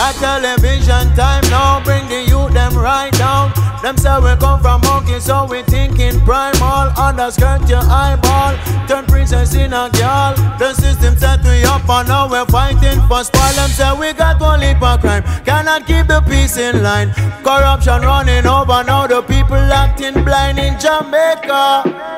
A television time now, bring the youth them right down. Them say we come from monkey, so we thinking primal. Underskirt your eyeball, turn princess in a girl. The system set we up and now we're fighting for spoil. Them say we got one leap of crime, cannot keep the peace in line. Corruption running over now, the people acting blind in Jamaica.